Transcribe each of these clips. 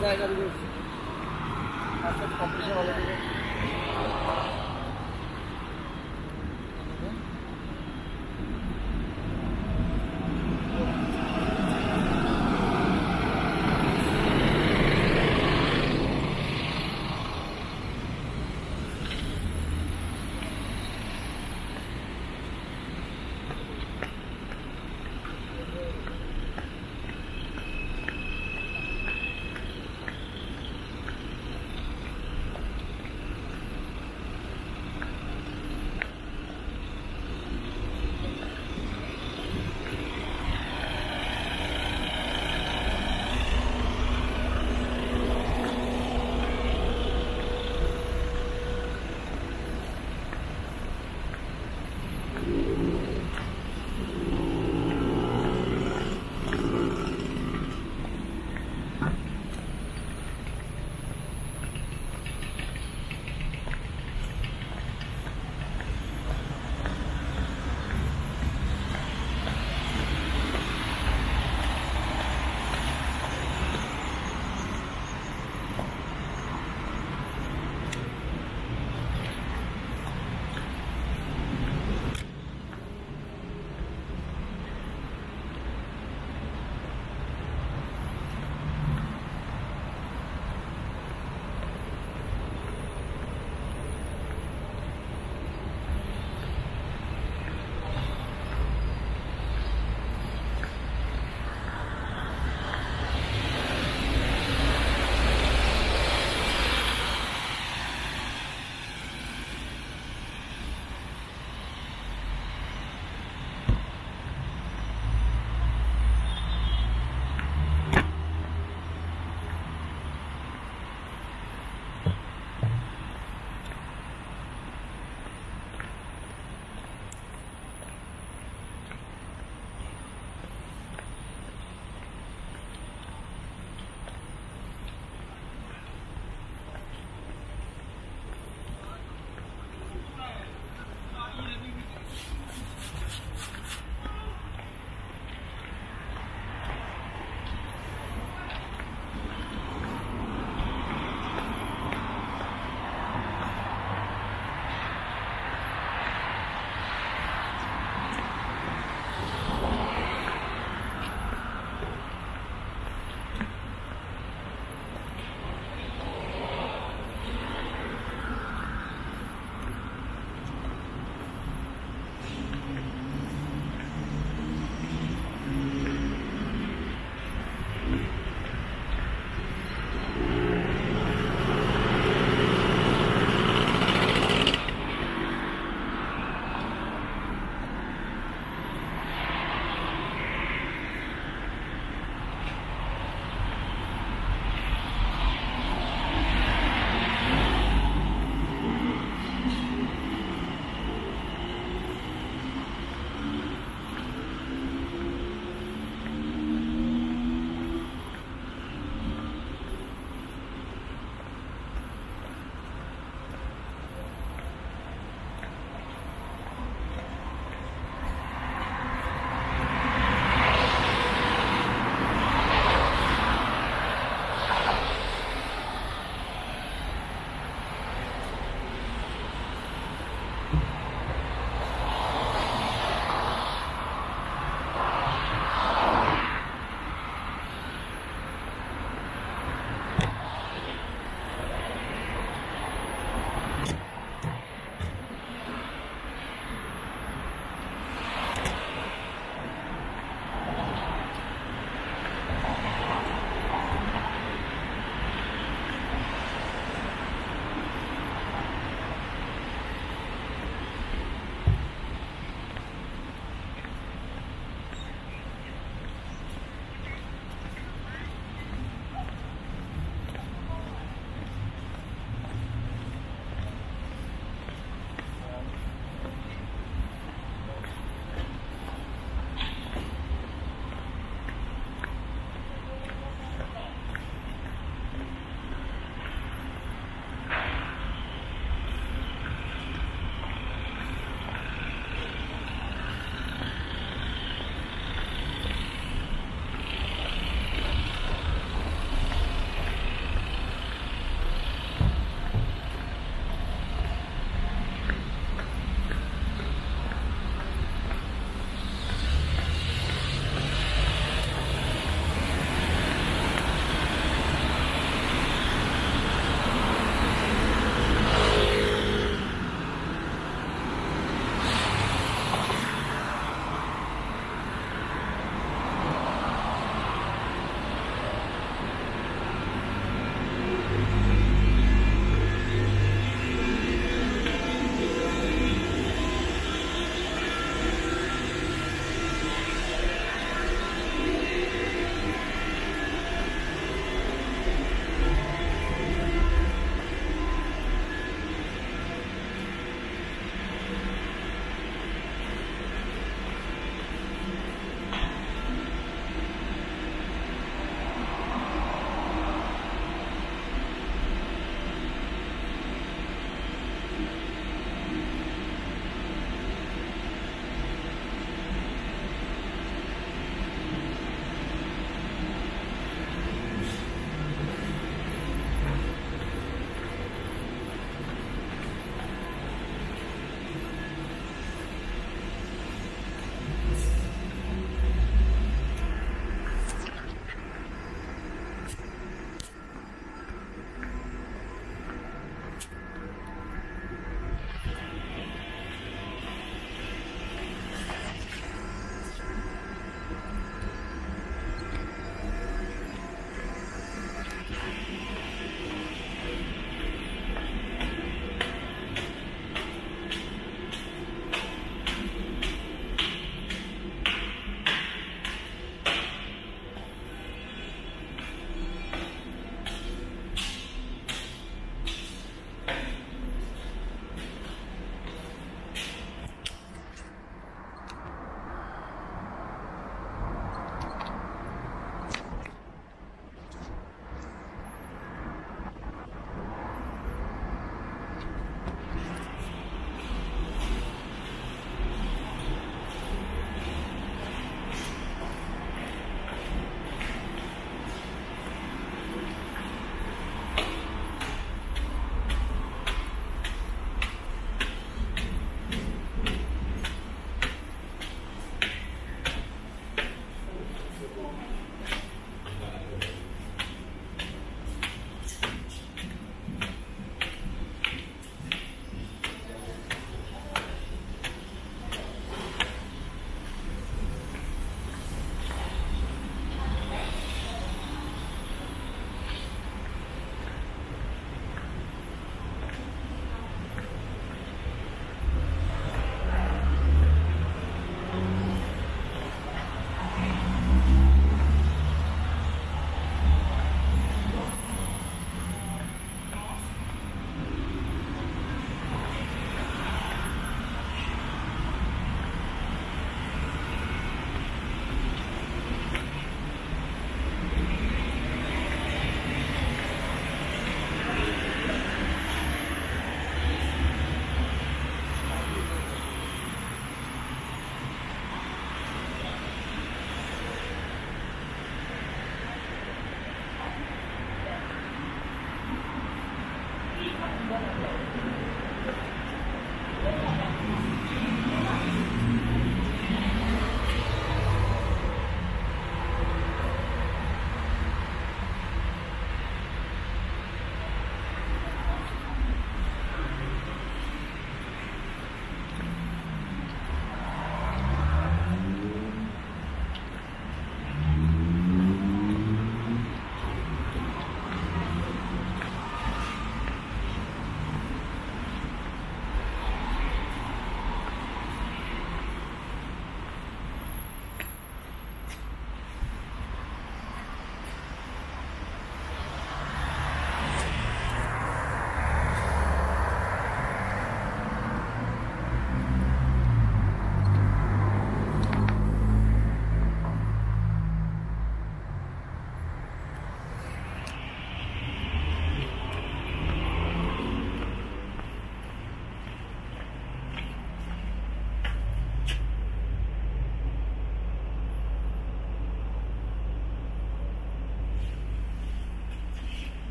Saya.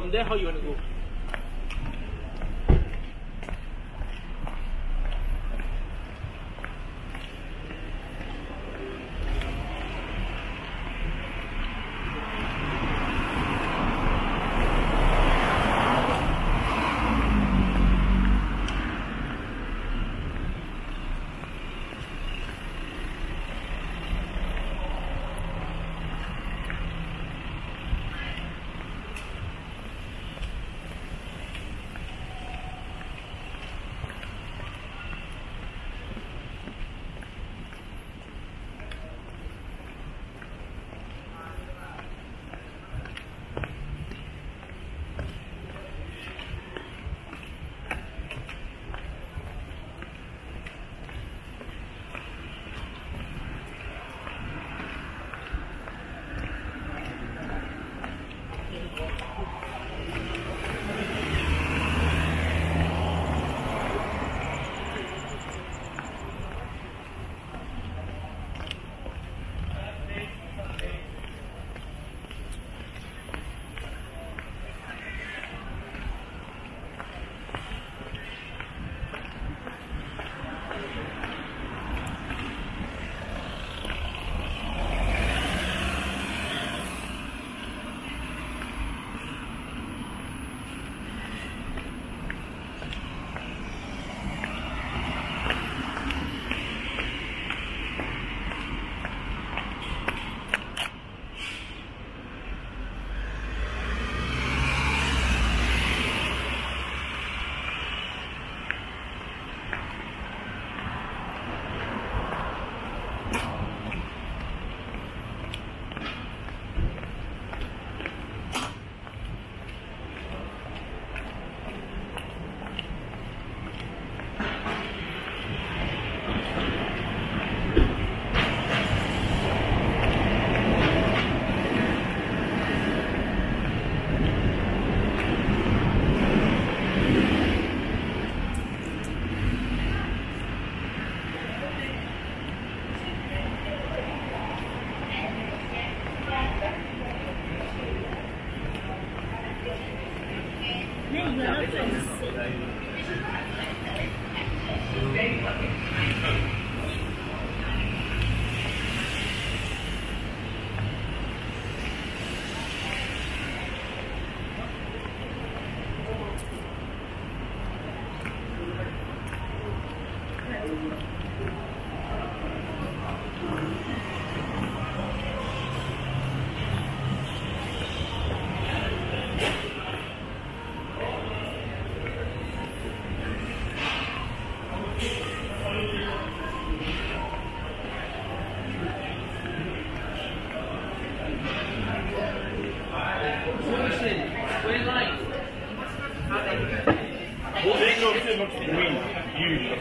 From there, how you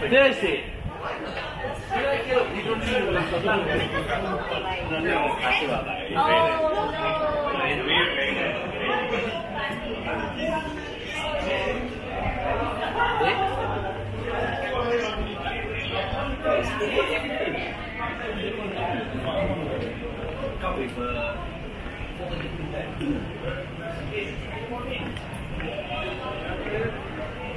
There I see.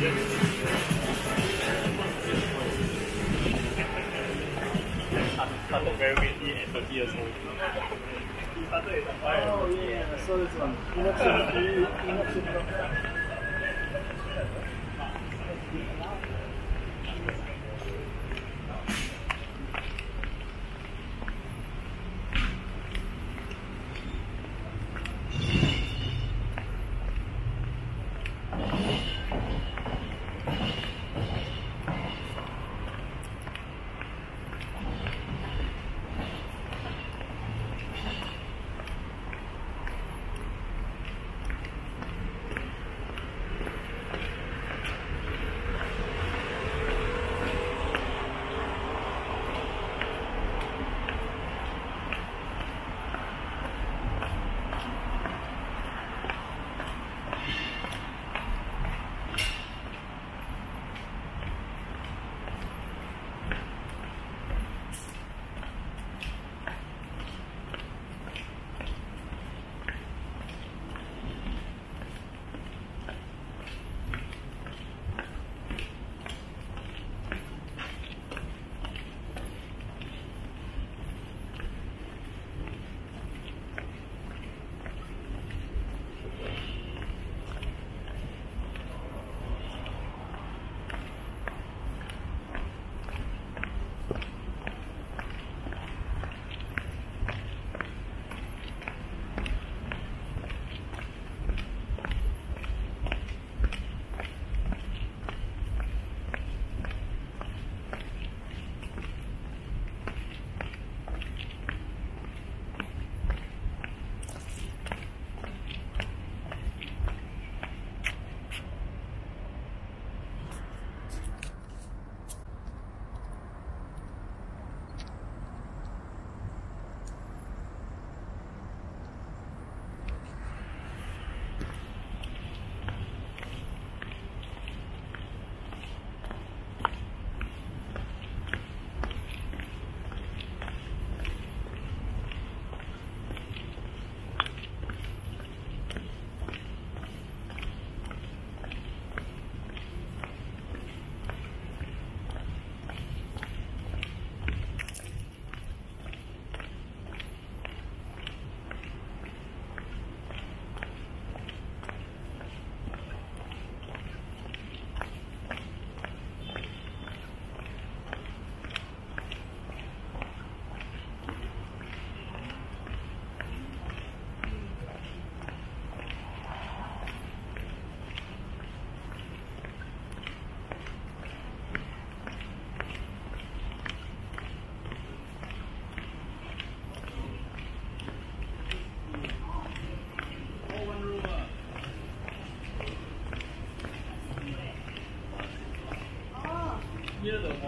そうですね。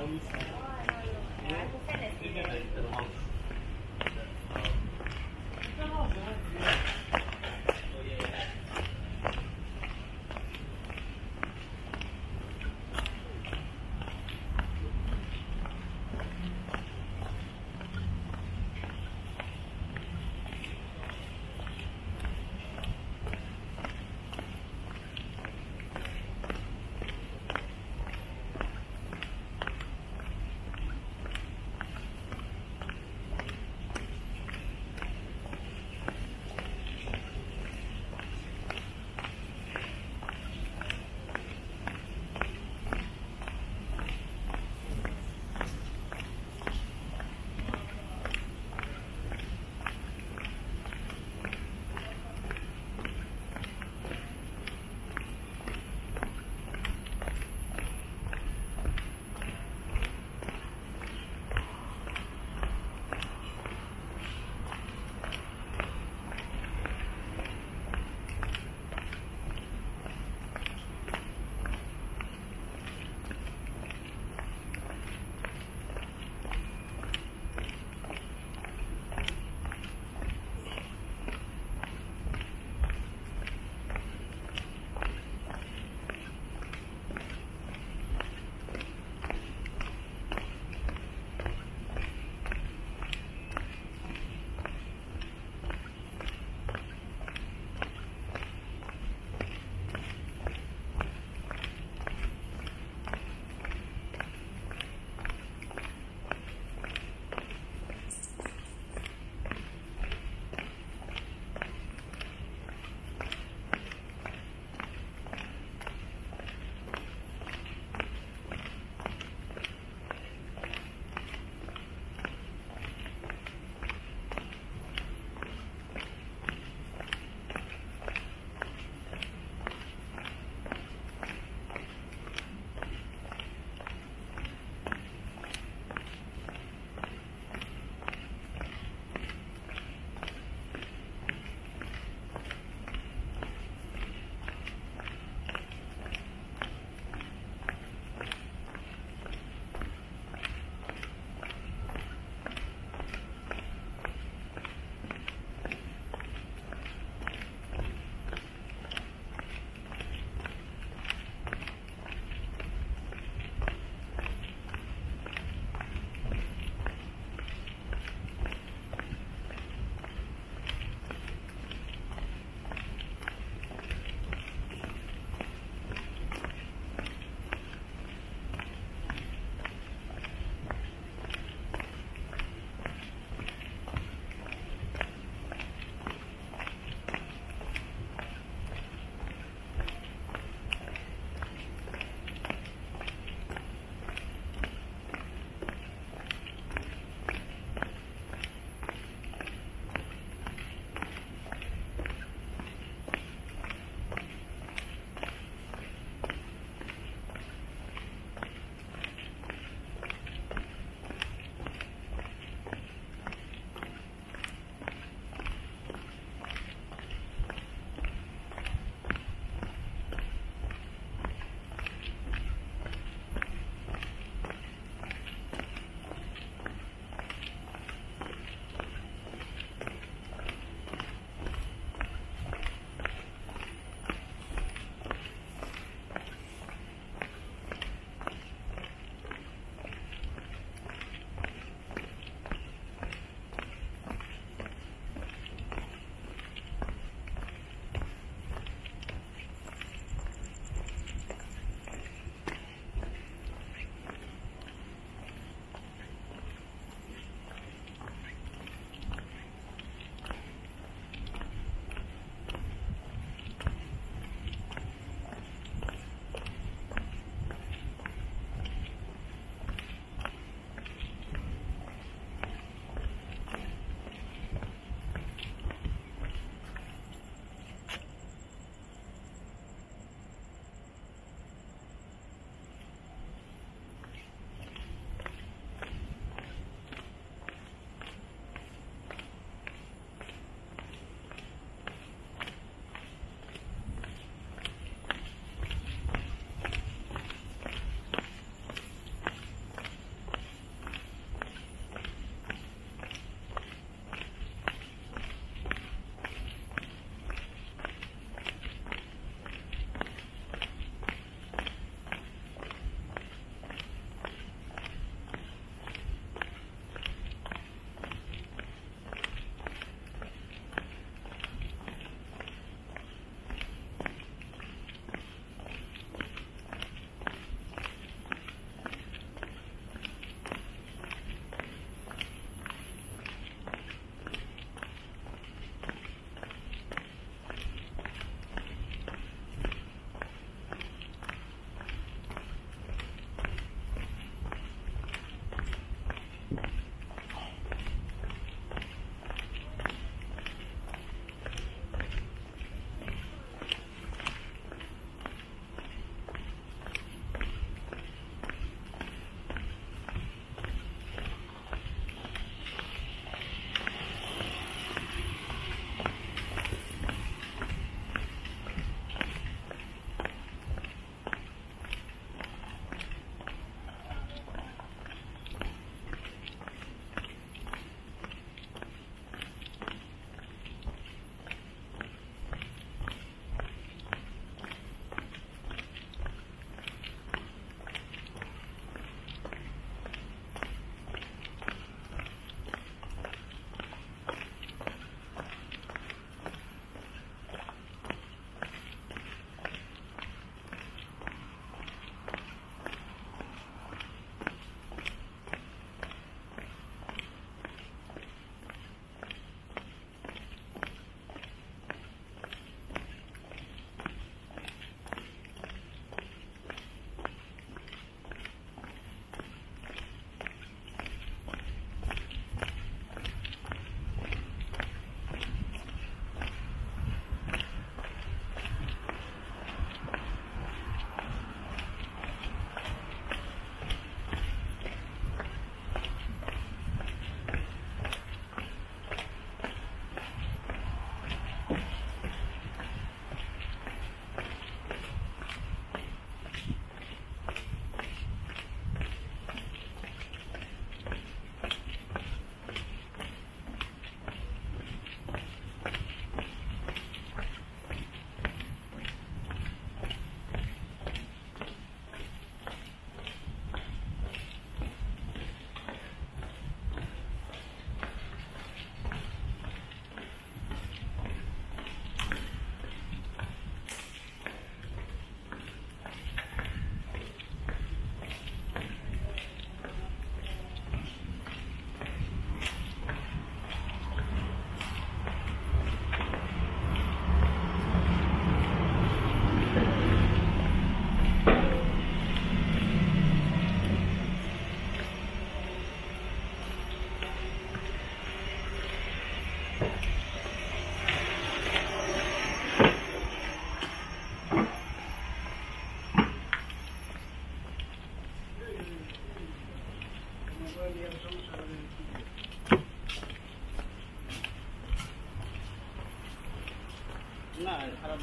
House. You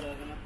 जाएगा